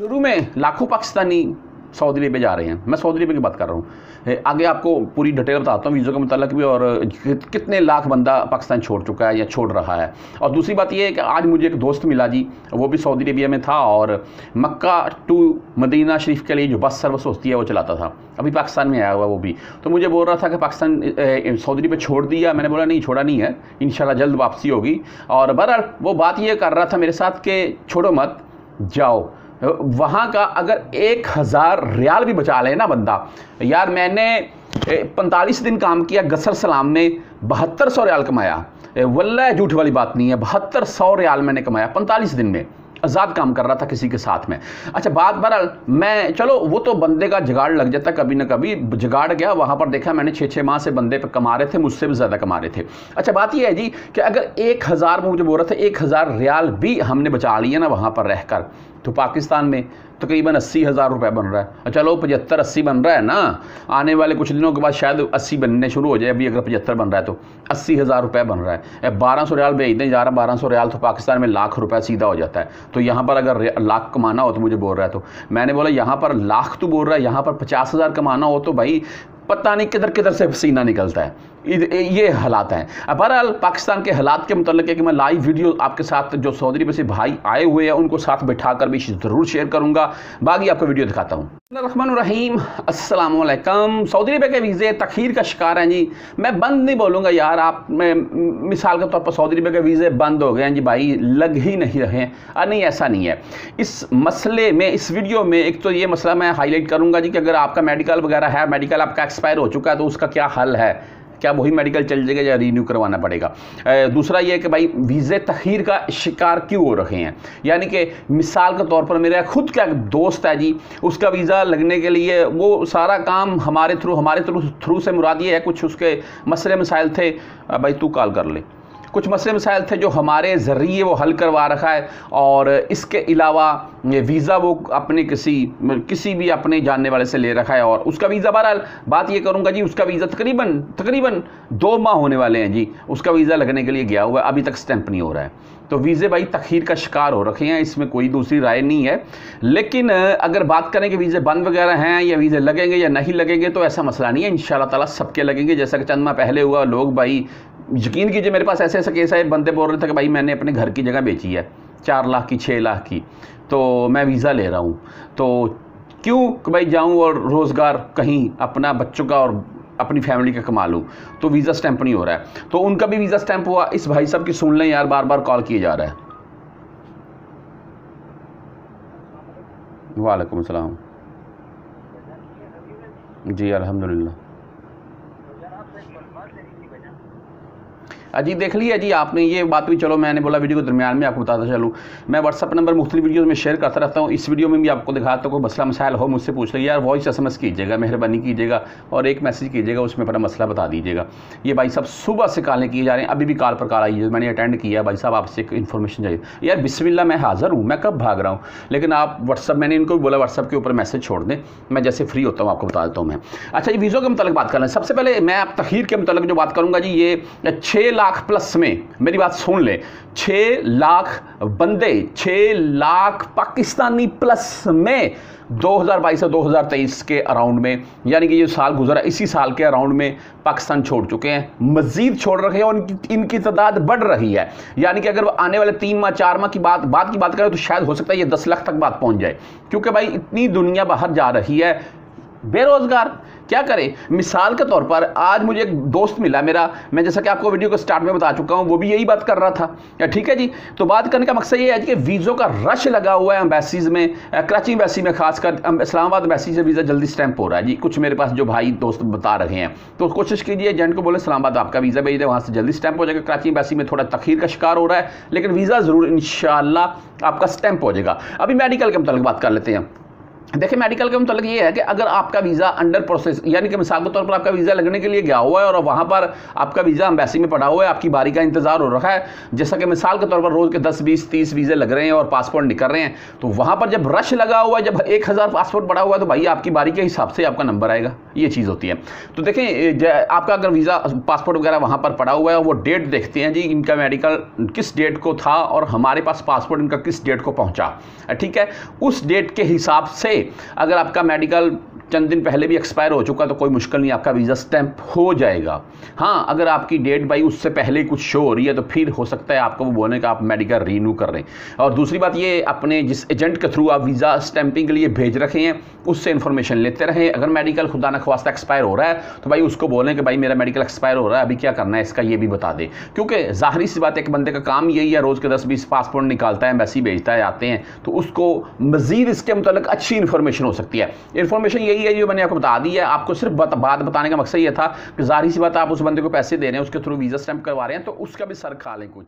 शुरू में लाखों पाकिस्तानी सऊदी अरबिया जा रहे हैं। मैं सऊदी अरबिया की बात कर रहा हूँ। आगे आपको पूरी डिटेल बताता हूँ वीज़ों के मतलब भी और कितने लाख बंदा पाकिस्तान छोड़ चुका है या छोड़ रहा है। और दूसरी बात यह है कि आज मुझे एक दोस्त मिला जी, वो भी सऊदी अरबिया में था और मक्का टू मदीना शरीफ के लिए जो बस सर्विस होती है वो चलाता था। अभी पाकिस्तान में आया हुआ वो भी। तो मुझे बोल रहा था कि पाकिस्तान सऊदी अरबिया छोड़ दिया। मैंने बोला, नहीं, छोड़ा नहीं है। इन जल्द वापसी होगी। और बहरहाल वो बात ये कर रहा था मेरे साथ कि छोड़ो मत, जाओ। वहाँ का अगर एक हज़ार रियाल भी बचा ले ना बंदा। यार मैंने पैंतालीस दिन काम किया, गसर सलाम में बहत्तर सौ रियाल कमाया। वल्ला झूठ वाली बात नहीं है, बहत्तर सौ रियाल मैंने कमाया पैंतालीस दिन में। आज़ाद काम कर रहा था किसी के साथ में। अच्छा बात बहरहाल, मैं, चलो, वो तो बंदे का जुगाड़ लग जाता कभी ना कभी, जुगाड़ गया, वहाँ पर देखा मैंने छः छः माह से बंदे पर कमा रहे थे, मुझसे भी ज़्यादा कमा रहे थे। अच्छा बात यह है जी कि अगर एक हज़ार, मुझे बोल रहे थे, एक हज़ार रियाल भी हमने बचा लिया ना वहाँ पर रहकर तो पाकिस्तान में तकरीबन अस्सी हज़ार रुपये बन रहा है। चलो पचहत्तर, अस्सी बन रहा है ना? आने वाले कुछ दिनों के बाद शायद अस्सी बनने शुरू हो जाए, अभी अगर पचहत्तर बन रहा है तो। अस्सी हज़ार रुपये बन रहा है। बारह सौ रियाल भेजने जा रहा है, बारह सौ रियाल तो पाकिस्तान में लाख रुपये सीधा हो जाता है। तो यहाँ पर अगर लाख कमाना हो तो मुझे बोल रहा है तो। मैंने बोला, यहाँ पर लाख तो बोल रहा है, यहाँ पर पचास हज़ार कमाना हो तो भाई, पता नहीं किधर किधर से पसीना निकलता है। ये हालात हैं। बहरहाल, पाकिस्तान के हालात के मतलब है कि मैं लाइव वीडियो आपके साथ जो सऊदी में से भाई आए हुए हैं, उनको साथ बैठा कर भी ज़रूर शेयर करूँगा। बाकी आपको वीडियो दिखाता हूँ। रहीम अस्सलाम सऊदी अरबिया के वीज़े तखीर का शिकार हैं जी। मैं बंद नहीं बोलूँगा यार, आप, मैं, मिसाल के तौर पर सऊदी अरबिया के वीज़े बंद हो गए हैं जी भाई, लग ही नहीं रहे हैं। नहीं, ऐसा नहीं है। इस मसले में, इस वीडियो में एक तो ये मसला मैं हाईलाइट करूँगा जी कि अगर आपका मेडिकल वगैरह है मेडिकल आपका एक्सपायर हो चुका है तो उसका क्या हल है? क्या वही मेडिकल चल जाएगा या रीन्यू करवाना पड़ेगा? दूसरा ये कि भाई वीज़े तखीर का शिकार क्यों हो रखे हैं? यानी कि मिसाल के तौर पर मेरा खुद का दोस्त है जी, उसका वीज़ा लगने के लिए वो सारा काम हमारे थ्रू हमारे थ्रू थ्रू से मुराद ये है, कुछ उसके मसले मसाइल थे। भाई तू कॉल कर ले। कुछ मसले मसाइल थे जो हमारे ज़रिए वो हल करवा रखा है और इसके अलावा वीज़ा वो अपने किसी किसी भी अपने जानने वाले से ले रखा है और उसका वीज़ा बहरहाल, बात ये करूँगा जी, उसका वीज़ा तकरीबन तकरीबन दो माह होने वाले हैं जी, उसका वीज़ा लगने के लिए गया हुआ है, अभी तक स्टैंप नहीं हो रहा है। तो वीज़े भाई तखीर का शिकार हो रखे हैं, इसमें कोई दूसरी राय नहीं है, लेकिन अगर बात करें कि वीज़े बंद वगैरह हैं या वीज़े लगेंगे या नहीं लगेंगे तो ऐसा मसला नहीं है इन ताला सबके लगेंगे, जैसा कि चंद माह पहले हुआ, लोग भाई यकीन कीजिए, मेरे पास ऐसे ऐसे केस है, बंदे बोल रहे थे कि भाई मैंने अपने घर की जगह बेची है, चार लाख की छः लाख की तो मैं वीज़ा ले रहा हूँ। तो क्यों कि भाई जाऊँ और रोज़गार कहीं अपना बच्चों का और अपनी फैमिली का कमा लूँ? तो वीज़ा स्टैंप नहीं हो रहा है। तो उनका भी वीज़ा स्टैंप हुआ। इस भाई साहब की सुन लें, यार बार बार कॉल किए जा रहा है। वालेकुम सलाम। जी, अल्हम्दुलिल्लाह। अजी देख लिया जी आपने ये बात भी, चलो मैंने बोला वीडियो के दरमियान में आपको बताता चलूँ। मैं व्हाट्सअप नंबर मुख्तलि वीडियो में शेयर करता रहता हूँ। इस वीडियो में भी आपको दिखाता हूँ कोई मसला, मसाइल हो, मुझसे पूछ लीजिए यार वॉइस एस कीजिएगा, मेहरबानी कीजिएगा और एक मैसेज कीजिएगा, उसमें अपना मसला बता दीजिएगा। ये भाई साहब सुबह से कॉलें किए जा रहे हैं, अभी भी कॉल पर कॉल आई है, मैंने अटेंड किया भाई साहब आपसे एक इन्फॉर्मेशन चाहिए। यार बिस्मिल्ला मैं हाज़िर हूँ, मैं कब भाग रहा हूँ? लेकिन आप व्हाट्सअप मैंने इनको भी बोला व्हाट्सअप के ऊपर मैसेज छोड़ दें। मैं जैसे फ्री होता हूँ, आपको बता देता हूँ मैं। अच्छा ये वीज़ो के मतलब बात कर रहे हैं। सबसे पहले मैं आप तखीर के मतलब जो बात करूँगा जी, ये छः लाख प्लस में। मेरी बात सुन ले। छः लाख बंदे छः लाख पाकिस्तानी प्लस में 2022 से 2023 के अराउंड में, यानी कि ये साल गुजरा, इसी साल के अराउंड में पाकिस्तान छोड़ चुके हैं। मजीद छोड़ रखे हैं और इनकी इनकी तादाद बढ़ रही है। यानी कि अगर आने वाले तीन माह, चार माह की बात बात की बात करें तो शायद हो सकता है ये दस लाख तक बात पहुँच जाए। क्योंकि भाई इतनी दुनिया बाहर जा रही है बेरोज़गार। क्या करें? मिसाल के तौर पर आज मुझे एक दोस्त मिला मेरा। मैं जैसा कि आपको वीडियो को स्टार्ट में बता चुका हूँ, वो भी यही बात कर रहा था। ठीक है जी? तो बात करने का मकसद ये है कि वीज़ों का रश लगा हुआ है एम्बेसीज में कराची एम्बेसी में खासकर इस्लामाबाद एम्बेसी से वीज़ा जल्दी स्टैंप हो रहा है। जी, कुछ मेरे पास जो भाई दोस्त बता रहे हैं तो कोशिश कीजिए एजेंट को बोले, इस्लामाबाद आपका वीज़ा भेज दे, वहाँ से जल्दी स्टैंप हो जाएगा। कराची एम्बेसी में थोड़ा तखीर का शिकार हो रहा है, लेकिन वीज़ा ज़रूर इन आपका स्टैंप हो जाएगा। अभी मेडिकल के मतलब बात कर लेते हैं। देखिए मेडिकल का मतलब ये है कि अगर आपका वीज़ा अंडर प्रोसेस यानी कि मिसाल के तौर पर आपका वीज़ा लगने के लिए गया हुआ है और वहाँ पर आपका वीज़ा अम्बेसी में पड़ा हुआ है, आपकी बारी का इंतज़ार हो रखा है, जैसा कि मिसाल के तौर पर रोज़ के दस, बीस, तीस वीज़े लग रहे हैं और पासपोर्ट निकल रहे हैं तो वहाँ पर जब रश लगा हुआ है, जब एक हज़ार पासपोर्ट पड़ा हुआ है तो भाई आपकी बारी के हिसाब से आपका नंबर आएगा, ये चीज़ होती है। तो देखें आपका अगर वीज़ा पासपोर्ट वगैरह वहाँ पर पड़ा हुआ है, वो डेट देखते हैं जी, इनका मेडिकल किस डेट को था और हमारे पास पासपोर्ट इनका किस डेट को पहुँचा, ठीक है? उस डेट के हिसाब से अगर आपका मेडिकल चंद दिन पहले भी एक्सपायर हो चुका तो कोई मुश्किल नहीं, आपका वीज़ा स्टैंप हो जाएगा। हाँ अगर आपकी डेट भाई उससे पहले कुछ शो हो रही है तो फिर हो सकता है आपको वो बोलने का आप मेडिकल रीन्यू कर रहे हैं। और दूसरी बात ये, अपने जिस एजेंट के थ्रू आप वीज़ा स्टैंपिंग के लिए भेज रखे हैं, उससे इन्फॉर्मेशन लेते रहें। अगर मेडिकल खुदा न खवास्ता एक्सपायर हो रहा है तो भाई उसको बोलें कि भाई मेरा मेडिकल एक्सपायर हो रहा है, अभी क्या करना है, इसका ये भी बता दें। क्योंकि ज़ाहरी सी बात एक बंदे का काम यही है, रोज़ के दस बीस पासपोर्ट निकालता है एम्बेसी भेजता है, आते हैं तो उसको मज़ीद इसके मतलब अच्छी इन्फॉर्मेशन हो सकती है। इन्फॉर्मेशन यही है जो मैंने आपको बता दी है। आपको सिर्फ़ बात बताने का मकसद ये था कि ज़ाहिर सी बात आप उस बंदे को पैसे दे रहे हैं, उसके थ्रू वीज़ा स्टैंप करवा रहे हैं तो उसका भी सर खा लें कुछ।